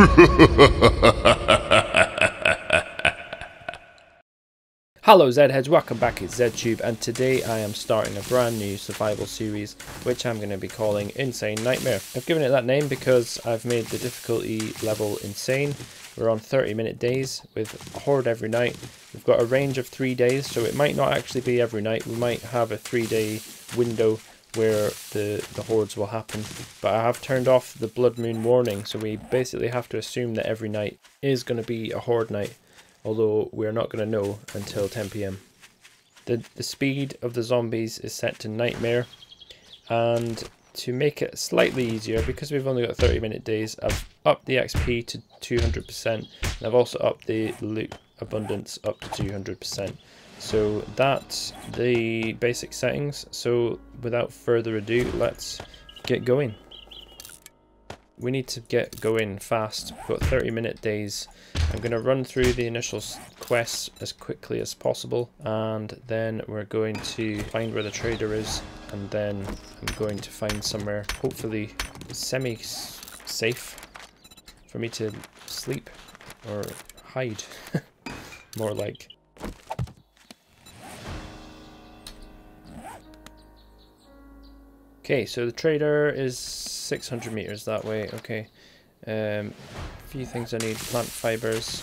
Hello ZedHeads, welcome back at ZedTube and today I am starting a brand new survival series which I'm going to be calling Insane Nightmare. I've given it that name because I've made the difficulty level insane. We're on 30 minute days with a horde every night. We've got a range of 3 days so it might not actually be every night. We might have a 3 day window where the, the hordes will happen. But I have turned off the blood moon warning so we basically have to assume that every night is going to be a horde night although we're not going to know until 10pm. The, the speed of the zombies is set to nightmare and to make it slightly easier because we've only got 30 minute days I've upped the XP to 200% and I've also upped the loot abundance up to 200%. So that's the basic settings. So without further ado, let's get going. We need to get going fast. We've got 30 minute days I'm going to run through the initial quests as quickly as possible and then we're going to find where the trader is and then I'm going to find somewhere hopefully semi-safe for me to sleep or hide more like. Okay, so the trader is 600 meters that way, okay. Um, a few things I need, plant fibers.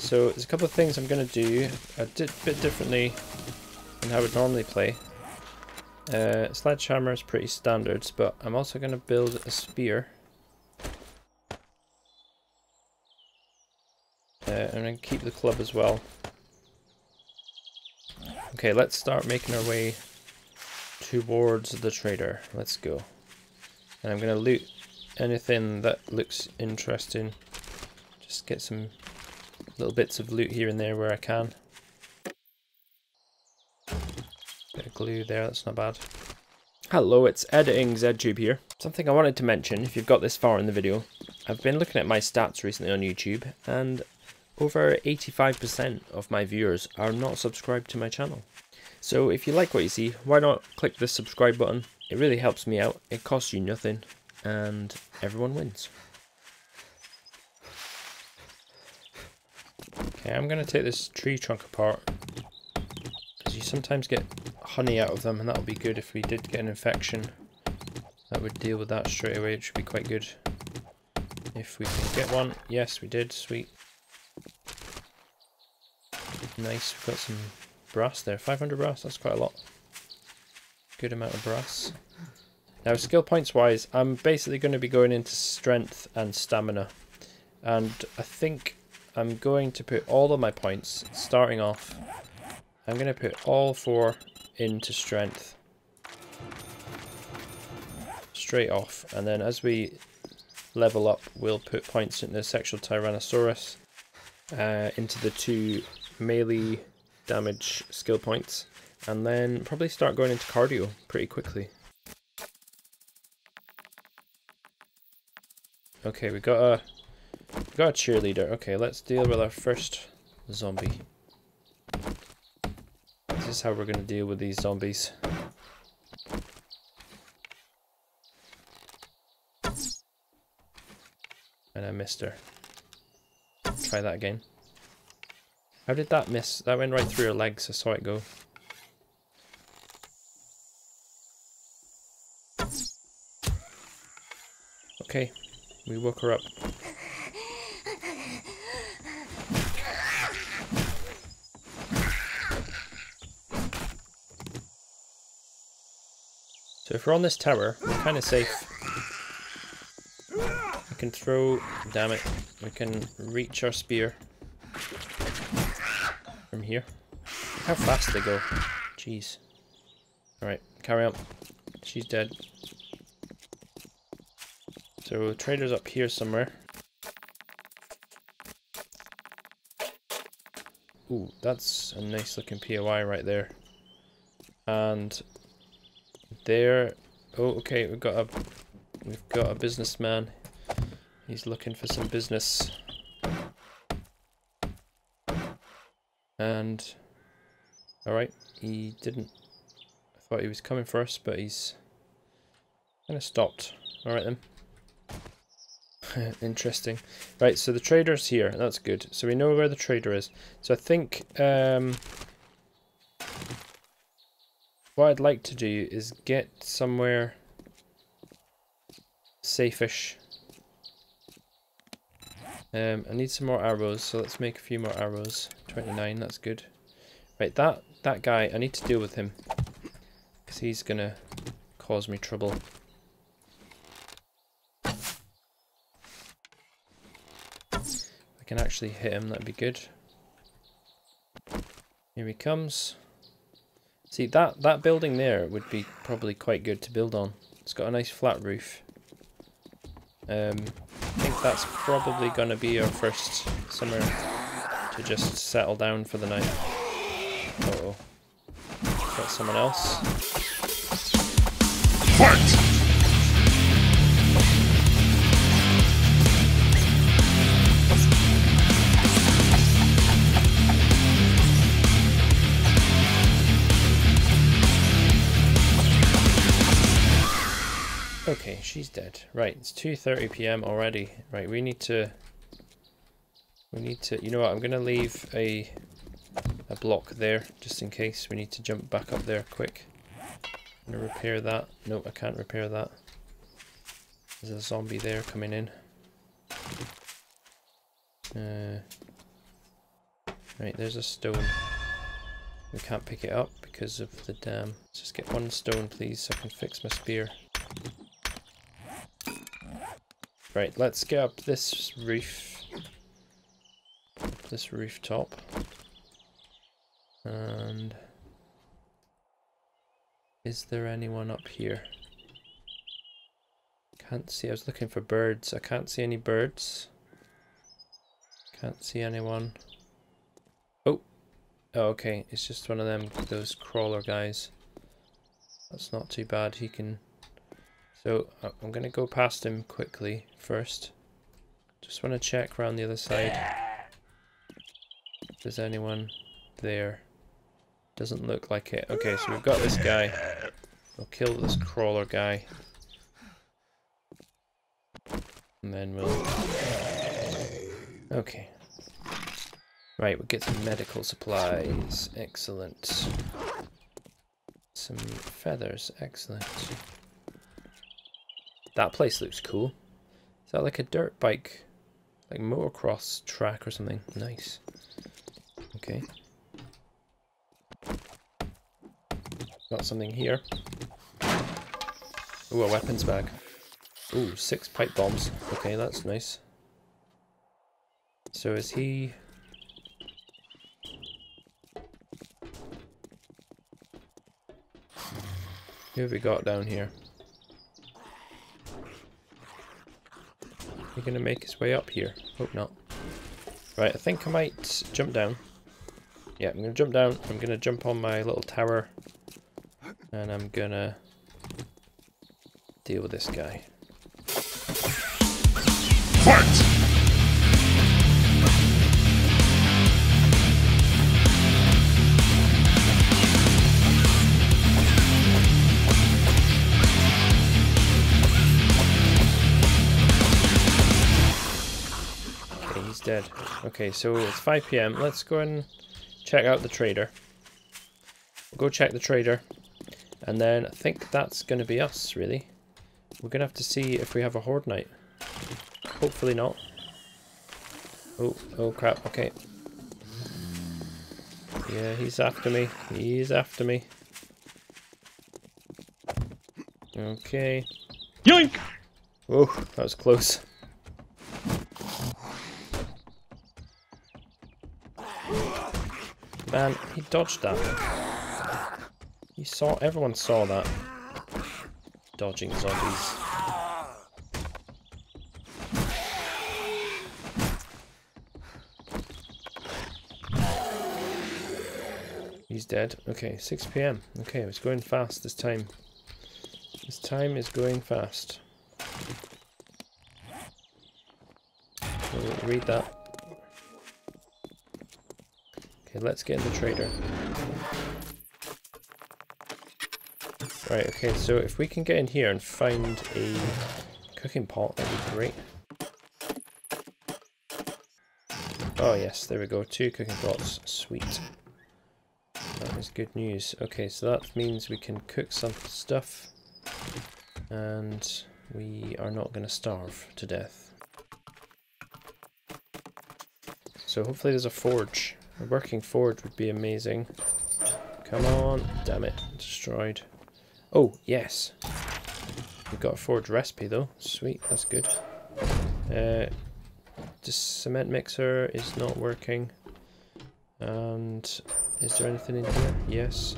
So there's a couple of things I'm going to do a bit differently than how I would normally play. Uh, sledgehammer is pretty standard, but I'm also going to build a spear. Uh, gonna keep the club as well. Okay, let's start making our way towards the trader. Let's go. And I'm going to loot anything that looks interesting. Just get some little bits of loot here and there where I can. Bit of glue there, that's not bad. Hello, it's Editing ZedTube here. Something I wanted to mention, if you've got this far in the video, I've been looking at my stats recently on YouTube, and over 85% of my viewers are not subscribed to my channel. So if you like what you see, why not click the subscribe button? It really helps me out, it costs you nothing, and everyone wins. Okay, I'm going to take this tree trunk apart because you sometimes get honey out of them and that'll be good if we did get an infection. That would deal with that straight away, it should be quite good. If we can get one. Yes, we did. Sweet. Nice, we've got some brass there. 500 brass, that's quite a lot. Good amount of brass. Now skill points wise, I'm basically going to be going into strength and stamina. And I think I'm going to put all of my points, starting off, I'm going to put all four into strength. Straight off. And then as we level up, we'll put points into the Sexual Tyrannosaurus, uh, into the two melee damage skill points, and then probably start going into cardio pretty quickly. Okay, we got a we got a cheerleader. Okay, let's deal with our first zombie. This is how we're gonna deal with these zombies. And I missed her. Try that again. How did that miss? That went right through her legs. I saw it go. Okay, we woke her up. So if we're on this tower, we're kind of safe. We can throw, damn it, we can reach our spear from here. How fast they go. Jeez. Alright, carry on. She's dead. So trader's up here somewhere. Ooh, that's a nice looking POI right there. And there oh okay, we've got a we've got a businessman. He's looking for some business. And alright, he didn't I thought he was coming for us, but he's kinda stopped. Alright then. Interesting. Right, so the trader's here. That's good. So we know where the trader is. So I think um, what I'd like to do is get somewhere safe-ish. Um, I need some more arrows, so let's make a few more arrows. 29, that's good. Right, that, that guy, I need to deal with him. Because he's going to cause me trouble. I can actually hit him, that'd be good. Here he comes. See, that, that building there would be probably quite good to build on. It's got a nice flat roof. Um, I think that's probably going to be our first summer to just settle down for the night. Uh oh Got someone else. Fight! Okay, she's dead. Right, it's 2.30pm already. Right, we need to... We need to... You know what, I'm going to leave a, a block there, just in case we need to jump back up there quick. I'm going to repair that. No, I can't repair that. There's a zombie there coming in. Uh, right, there's a stone. We can't pick it up because of the dam. Let's just get one stone, please, so I can fix my spear. Right, let's get up this roof. This rooftop. And... Is there anyone up here? Can't see. I was looking for birds. I can't see any birds. Can't see anyone. Oh. Oh, okay. It's just one of them, those crawler guys. That's not too bad. He can so uh, I'm going to go past him quickly first. Just want to check around the other side. There's anyone there. Doesn't look like it. Okay, so we've got this guy. We'll kill this crawler guy. And then we'll... Okay. Right, we'll get some medical supplies. Excellent. Some feathers. Excellent. That place looks cool. Is that like a dirt bike, like motocross track or something? Nice. Okay. Got something here. Ooh, a weapons bag. Ooh, six pipe bombs. Okay, that's nice. So is he... Who have we got down here? He gonna make his way up here? Hope not. Right, I think I might jump down. Yeah, I'm gonna jump down. I'm gonna jump on my little tower. And I'm gonna deal with this guy. Fight! dead. Okay, so it's 5 p.m. Let's go and check out the trader. We'll go check the trader. And then I think that's going to be us, really. We're going to have to see if we have a horde night. Hopefully not. Oh, oh crap, okay. Yeah, he's after me. He's after me. Okay. Yoink! Oh, that was close. Man, he dodged that. He saw, everyone saw that. Dodging zombies. He's dead. Okay, 6 p.m. Okay, it's going fast this time. This time is going fast. We'll read that. Okay, let's get in the trader. Right, okay, so if we can get in here and find a cooking pot, that'd be great. Oh yes, there we go. Two cooking pots. Sweet. That is good news. Okay, so that means we can cook some stuff. And we are not going to starve to death. So hopefully there's a forge. Working forge would be amazing. Come on. Damn it. Destroyed. Oh, yes. We've got a forge recipe though. Sweet, that's good. Uh, the cement mixer is not working. And is there anything in here? Yes.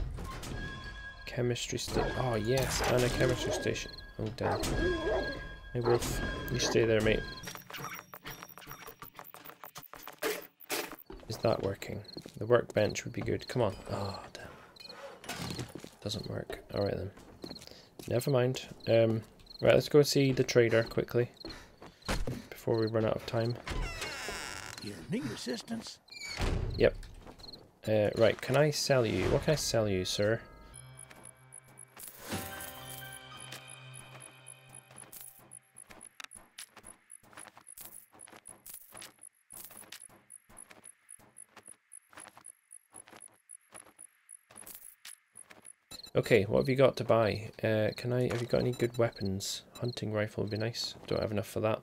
Chemistry station. Oh yes, and a chemistry station. Oh damn. Hey Wolf, you stay there mate. That working? The workbench would be good. Come on. Oh damn. Doesn't work. Alright then. Never mind. Um, right, let's go see the trader quickly before we run out of time. You need assistance? Yep. Uh, right, can I sell you? What can I sell you, sir? Okay, what have you got to buy? Uh, can I? Have you got any good weapons? Hunting rifle would be nice. Don't have enough for that.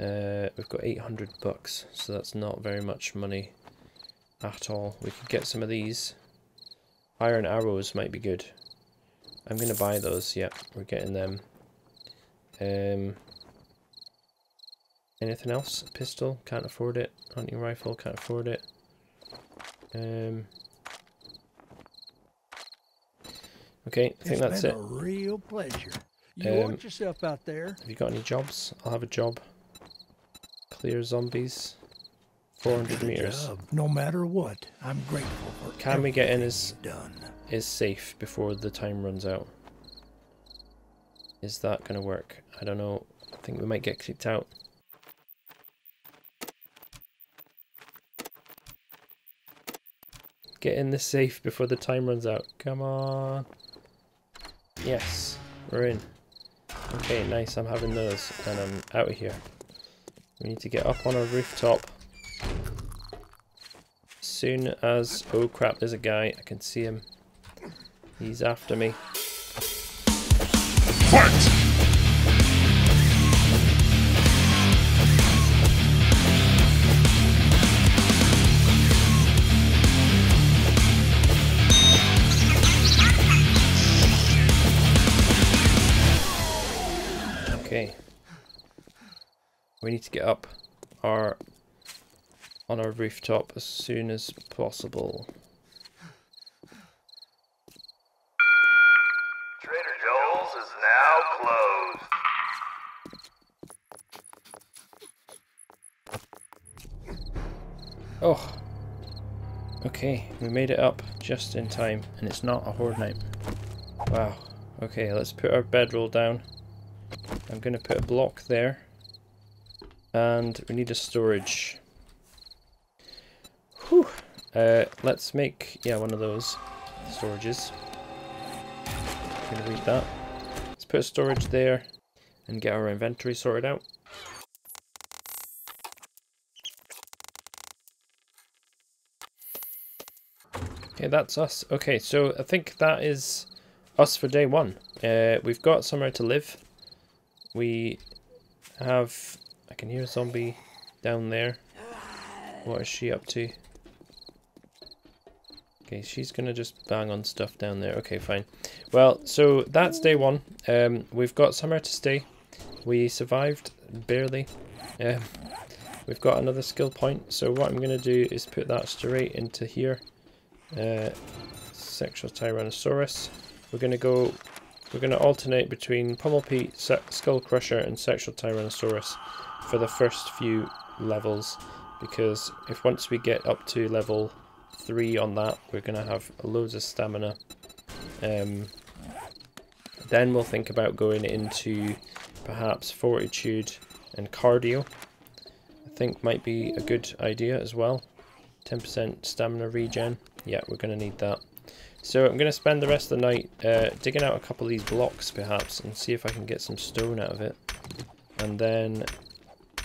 Uh, we've got 800 bucks, so that's not very much money at all. We could get some of these. Iron arrows might be good. I'm going to buy those, Yep, we're getting them. Um, anything else? Pistol, can't afford it. Hunting rifle, can't afford it. Um, okay, I think it's that's been it. a real pleasure. You Um, yourself out there. Have you got any jobs? I'll have a job. Clear zombies. 400 Good meters. job. No matter what, I'm grateful for Can we get in done. Is safe before the time runs out. Is that going to work? I don't know. I think we might get kicked out. Get in the safe before the time runs out. Come on. Yes, we're in. Okay, nice. I'm having those and I'm out of here. We need to get up on a rooftop. Soon as... Oh crap, there's a guy. I can see him. He's after me. Okay. We need to get up our on our rooftop as soon as possible. Trader Joel's is now closed. Oh. Okay, we made it up just in time, and it's not a horde night. Wow. Okay, let's put our bedroll down. I'm going to put a block there. And we need a storage. Whew. Uh, let's make, yeah, one of those storages. Gonna read that. Let's put a storage there and get our inventory sorted out. Okay, that's us. Okay, so I think that is us for day one. Uh, we've got somewhere to live. We have... Can hear a zombie down there. What is she up to? Okay, she's gonna just bang on stuff down there. Okay, fine. Well, so that's day one. Um, we've got somewhere to stay. We survived, barely. Um, we've got another skill point. So what I'm gonna do is put that straight into here. Uh, sexual Tyrannosaurus. We're gonna go. We're gonna alternate between Pummel Pete, Se- Skull Crusher, and Sexual Tyrannosaurus for the first few levels, because if once we get up to level three on that, we're gonna have loads of stamina. Um, then we'll think about going into perhaps fortitude and cardio. I think might be a good idea as well. 10% stamina regen. Yeah, we're going to need that. So I'm going to spend the rest of the night uh, digging out a couple of these blocks perhaps and see if I can get some stone out of it. And then,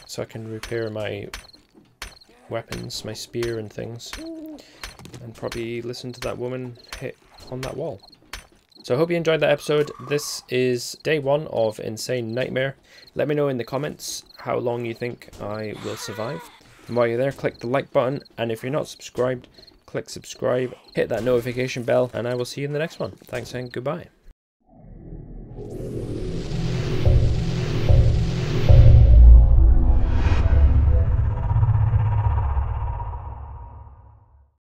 so I can repair my weapons, my spear and things. And probably listen to that woman hit on that wall. So I hope you enjoyed that episode. This is day one of Insane Nightmare. Let me know in the comments how long you think I will survive. And while you're there, click the like button. And if you're not subscribed, click subscribe, hit that notification bell, and I will see you in the next one. Thanks and goodbye.